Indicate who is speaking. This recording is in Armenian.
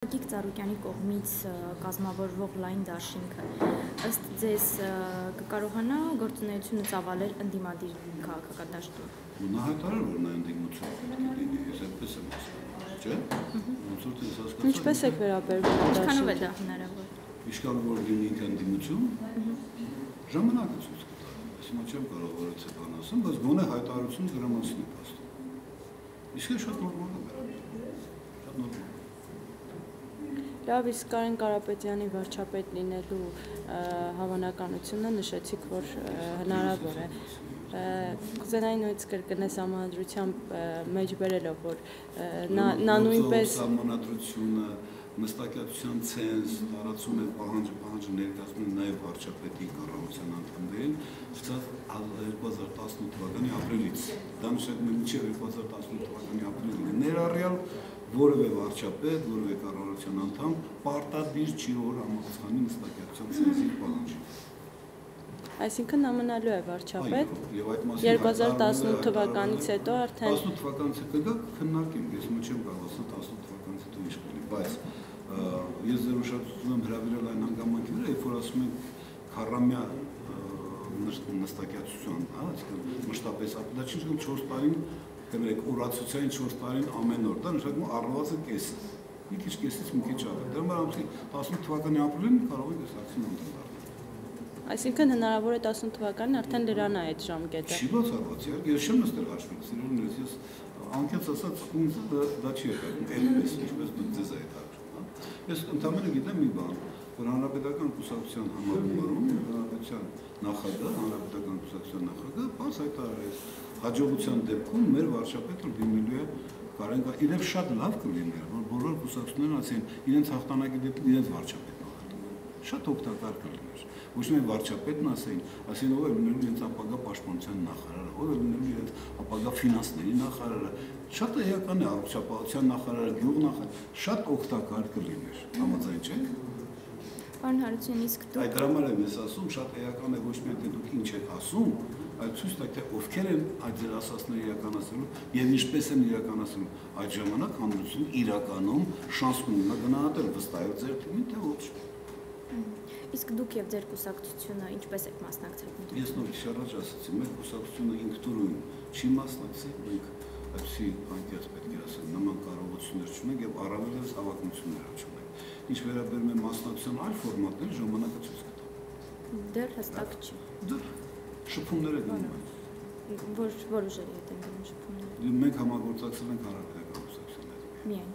Speaker 1: Գիկ Ծառուկյանի կողմից կազմավորվող լայն դաշինքը ըստ ձեզ կկարողանա գործունեությունը ծավալել ընդդիմադիր քաղաքական դաշտում։
Speaker 2: Նա հայտարար որ նա ընդդիմություն պետք է լինի, ես այդպես եմ ասում, չէ՞։ Ոնց որ դες հասկացա։
Speaker 3: Ինչպես է վերաբերվում
Speaker 1: Ինչքանով է դա հնարավոր։
Speaker 2: Իշքան որ լինի ընդդիմություն, ժամանակը ցույց կտա։ Ես հիմա չեմ կարող որոցը բան ասեմ, բայց գոնե հայտարարություն դրա մասին է փաստում։ Իսկ շատ նորմալ է վերաբերվում։
Speaker 3: Լավ, իսկ Կարեն Կարապետյանի վարչապետ լինելու հավանականությունը նշեցիք, որ հնարավոր է։ Կուզենայի նույնիսկ կրկնես համանդրությամբ մեջ բերելով, որ նա նա նույնպես
Speaker 2: համանդրությունը մստակյացության ցենզ տարածում է պահանջը պահանջը ներկայացնում է նաև վարչապետի կառավարության անդամներին ցած 2018 թվականի ապրիլից դա նշանակում է մինչև 2018 թվականի ապրիլը ներառյալ որևէ վարչապետ, որևէ կառավարության անդամ պարտադիր չի որ համապատասխանի նստակյացության ցենզի պահանջին։
Speaker 3: Այսինքն նա մնալու է վարչապետ։
Speaker 2: Եվ այդ մասին
Speaker 3: 2018 թվականից հետո արդեն
Speaker 2: 18 թվականից հետո դա քննարկենք, ես մոտ չեմ կարող ասել 18 թվականից հետո ինչ կլինի, բայց ես ձեր ուշադրություն եմ հրավիրել այն հանգամանքի վրա, երբ որ ասում ենք քարամյա նստակյացություն, հա, այսինքն մշտապես ապա դա չի 4 տարին կներեք օրացուցային 4 տարին ամեն օր, դա նշանակում առնվածը կեսը։ Մի քիչ կեսից մի քիչ ավելի։ Դրա համար ամսի 18 թվականի ապրիլին կարող եք ակցիան ընդդեմ
Speaker 3: Այսինքն հնարավոր է 18 թվականին արդեն լրանա այդ ժամկետը։
Speaker 2: Չի բացառված, իհարկե, ես չեմ նստել հաշվել, սիրելիներս, ես անկեղծ ասած ինձ դա չի եկել, այլպես ինչպես դուք ձեզ այդ հաշվում, հա։ Ես ընդհանրապես գիտեմ մի բան, որ հանրապետական կուսակցության համագումարում հանրապետության նախագահ, հանրապետական կուսակցության նախագահ բաց հայտարարեց հաջողության դեպքում մեր վարչապետը լինելու է Կարեն կա իրեն շատ լավ կլիներ, որ բոլոր կուսակցություններն ասեն իրենց հաղթանակի դեպքում իրենց վարչապետն աղթում։ Շատ օգտակար կլիներ։ Ոչ միայն վարչապետն ասեն, ասեն ով է լինելու իրենց ապագա պաշտպանության նախարարը, ով է լինելու իրենց ապագա ֆինանսների նախարարը, շատ էական է առողջապահության նախարարը, գյուղ նախարարը, շատ օգտակար կլիներ։ Համաձայն չեք։
Speaker 1: Պարոն Հարությունյան, իսկ դուք
Speaker 2: Այդ դրամալ եմ ես ասում, շատ էական է ոչ միայն թե դուք ինչ եք ասում, այլ ցույց տա թե ովքեր են այդ ձեր ասածները իրականացնելու եւ ինչպես են իրականացնում այդ ժամանակ հանրությունը իրականում շանս ունենա գնահատել վստահել ձեր թիմին թե ոչ
Speaker 1: իսկ դուք եւ ձեր կուսակցությունը ինչպես եք մասնակցել
Speaker 2: ես նորից առաջ ասացի մեր կուսակցությունը ինքնուրույն չի մասնակցի մենք այսի անկեղծ պետք է ասեմ նման կարողություններ չունենք եւ առավելևս հավակնություններ չունենք ինչ վերաբերում է մասնակցության այլ ֆորմատներ ժամանակը ցույց կտա
Speaker 1: դեռ հստակ չի
Speaker 2: դեռ շփումները գնում են։
Speaker 1: Որ որ ուժերի հետ են գնում շփումները։
Speaker 2: Մենք համագործակցել ենք հանրապետական ուսուցիչների հետ։
Speaker 1: Միայն